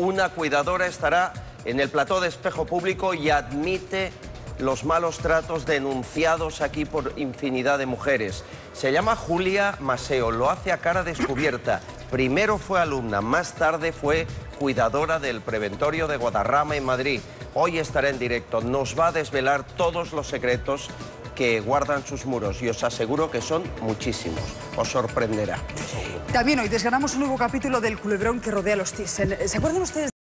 Una cuidadora estará en el plató de espejo público y admite los malos tratos denunciados aquí por infinidad de mujeres. Se llama Julia Maseo, lo hace a cara descubierta. Primero fue alumna, más tarde fue cuidadora del preventorio de Guadarrama en Madrid. Hoy estará en directo, nos va a desvelar todos los secretos que guardan sus muros y os aseguro que son muchísimos. Os sorprenderá. También hoy desganamos un nuevo capítulo del culebrón que rodea los Thyssen. ¿Se acuerdan ustedes?